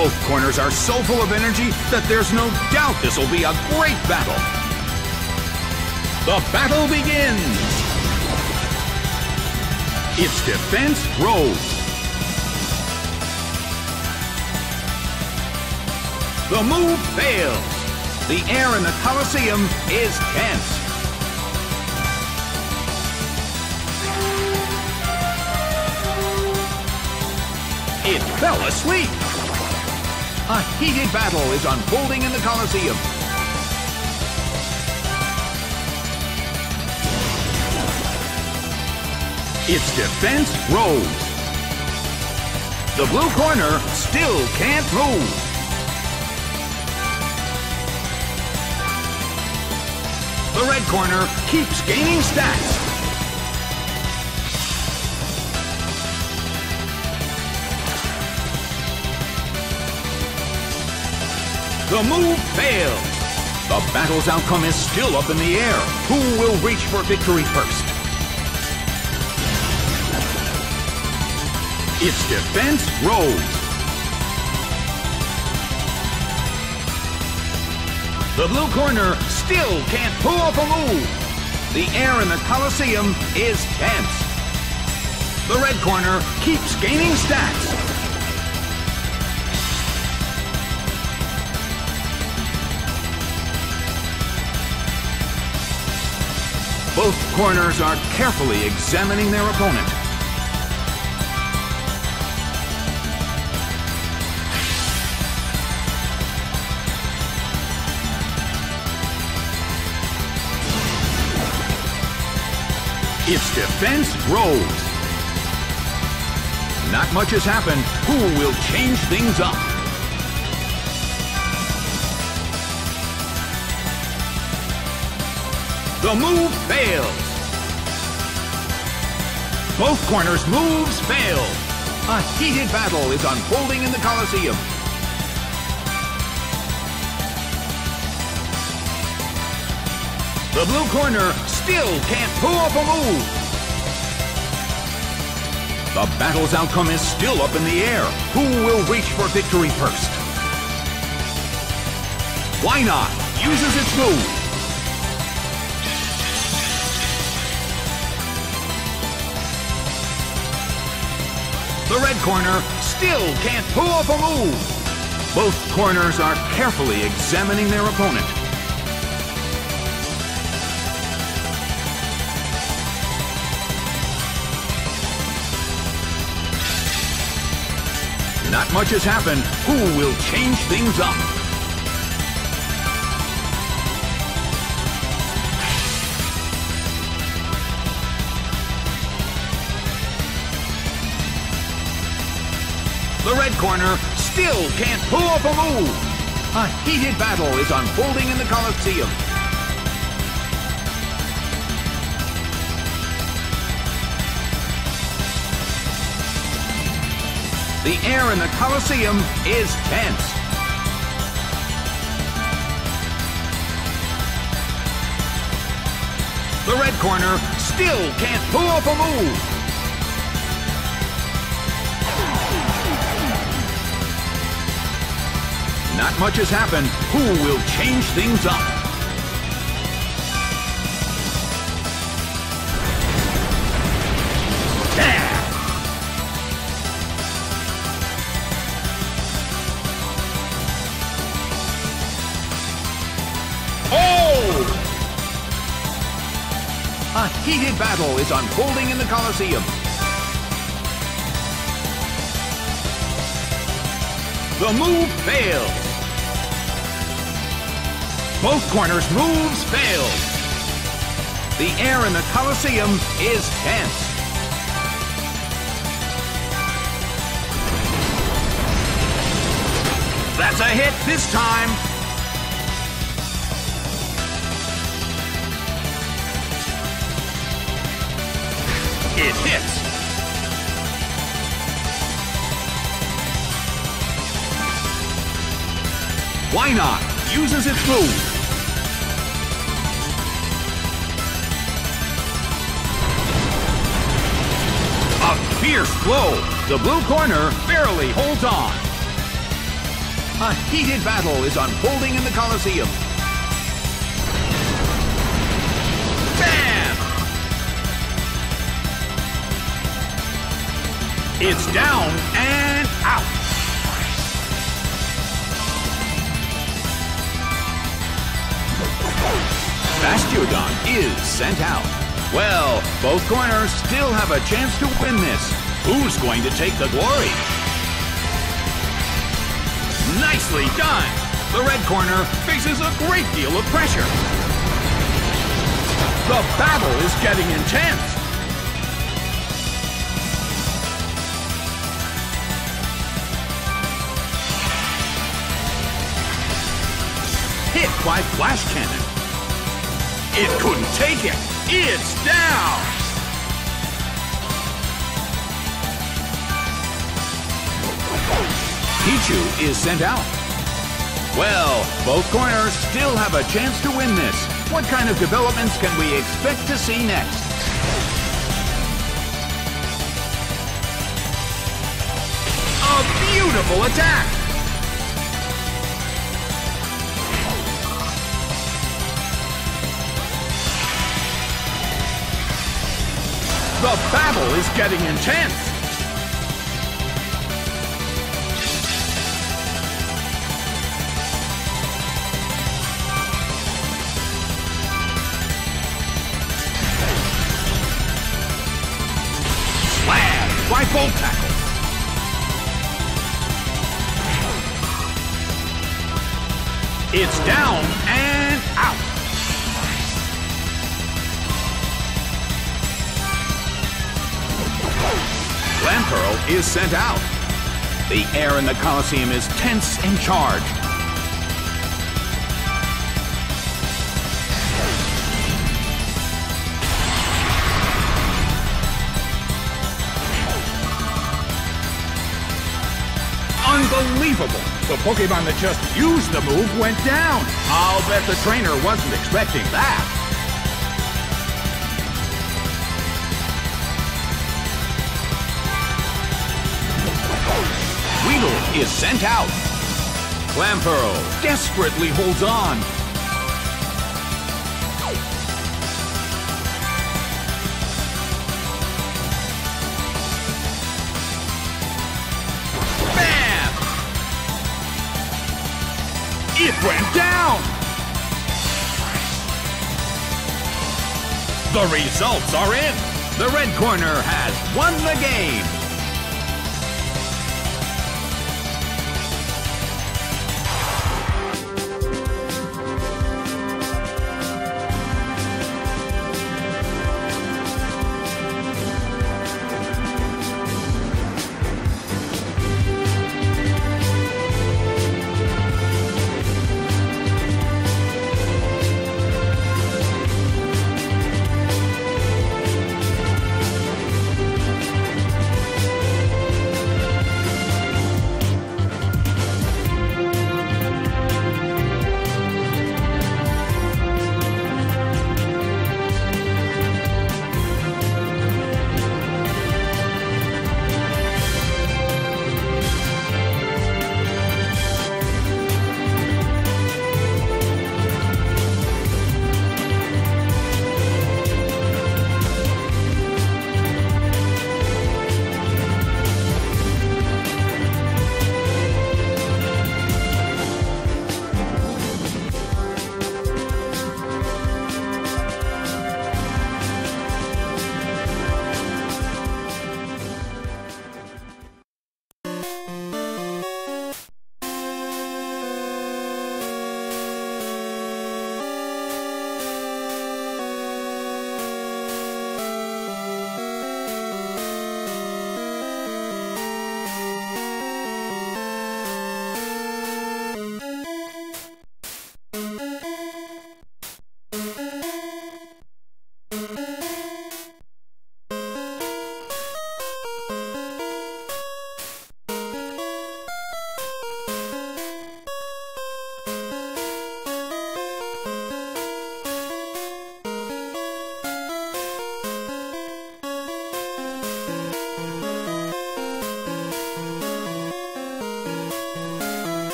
Both corners are so full of energy that there's no doubt this will be a great battle. The battle begins! It's defense Rose. The move fails. The air in the Colosseum is tense. It fell asleep. A heated battle is unfolding in the Colosseum. Its defense rose. The blue corner still can't move. The red corner keeps gaining stats. The move fails. The battle's outcome is still up in the air. Who will reach for victory first? Its defense rose. The blue corner still can't pull off a move. The air in the Colosseum is tense. The red corner keeps gaining stats. Both corners are carefully examining their opponent. Its defense rose. Not much has happened. Who will change things up? The move fails. Both corners' moves fail. A heated battle is unfolding in the Colosseum. The blue corner still can't pull off a move. The battle's outcome is still up in the air. Who will reach for victory first? Why not? Uses its move. The red corner still can't pull off a move. Both corners are carefully examining their opponent. Not much has happened. Who will change things up? The red corner still can't pull off a move. A heated battle is unfolding in the Colosseum. The air in the Colosseum is tense. The red corner still can't pull off a move. Not much has happened. Who will change things up? Oh! A heated battle is unfolding in the Colosseum. The move fails. Both corners' moves fail. The air in the Colosseum is tense. That's a hit this time. It hits. Why not? Uses its move. A fierce blow. The blue corner barely holds on. A heated battle is unfolding in the Colosseum. Bam! It's down and Bastiodon is sent out. Well, both corners still have a chance to win this. Who's going to take the glory? Nicely done! The red corner faces a great deal of pressure. The battle is getting intense. Hit by Flash Cannon. It couldn't take it. It's down. Pichu is sent out. Well, both corners still have a chance to win this. What kind of developments can we expect to see next? A beautiful attack! The battle is getting intense! by Volt Tackle. It's down Clamperl is sent out. The air in the Colosseum is tense and charged. Unbelievable! The Pokemon that just used the move went down. I'll bet the trainer wasn't expecting that. Is sent out. Clamperl desperately holds on. Bam! It went down! The results are in! The red corner has won the game!